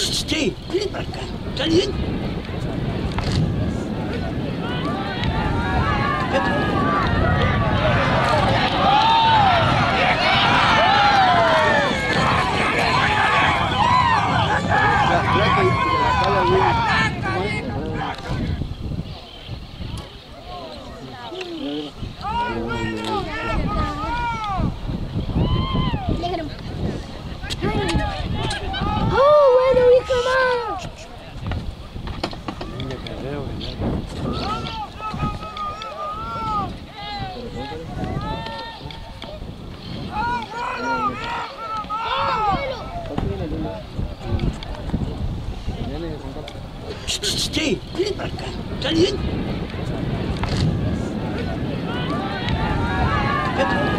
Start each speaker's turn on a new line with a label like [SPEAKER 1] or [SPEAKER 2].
[SPEAKER 1] Sí, viene para acá. ¿Está bien?
[SPEAKER 2] Look at him.
[SPEAKER 1] Стій, виборка, та він. Петро.